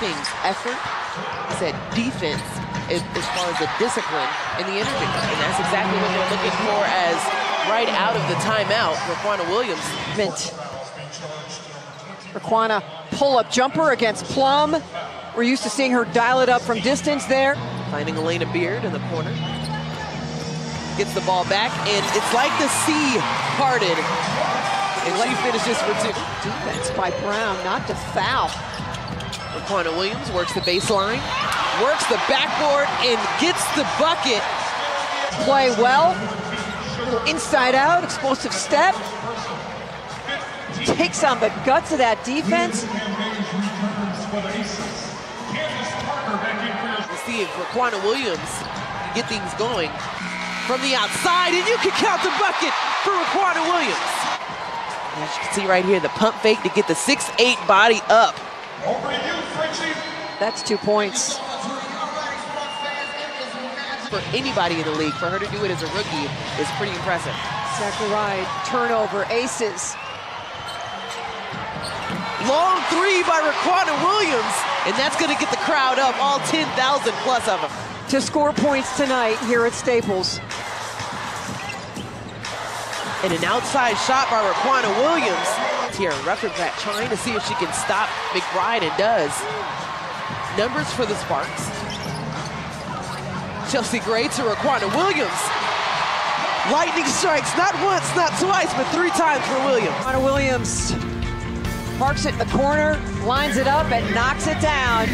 things, effort, he said defense, as, as far as the discipline and the energy. And that's exactly what they're looking for as right out of the timeout, Riquna Williams. Mint. Riquna pull-up jumper against Plum. We're used to seeing her dial it up from distance there. Finding Alana Beard in the corner. Gets the ball back, and it's like the sea parted. And she finishes for two. Defense by Brown, not to foul. Riquna Williams works the baseline, works the backboard, and gets the bucket. Play well. Inside out, explosive step. Takes on the guts of that defense. Let's see if Riquna Williams can get things going from the outside, and you can count the bucket for Riquna Williams. As you can see right here, the pump fake to get the 6'8 body up. That's two points. For anybody in the league, for her to do it as a rookie is pretty impressive. Exactly right. Turnover, aces. Long three by Riquna Williams, and that's going to get the crowd up, all 10,000 plus of them. To score points tonight here at Staples. And an outside shot by Riquna Williams. Here, Rutherford trying to see if she can stop McBride and does. Numbers for the Sparks. Chelsea Gray to Riquna Williams. Lightning strikes, not once, not twice, but three times for Williams. Riquna Williams parks it in the corner, lines it up, and knocks it down.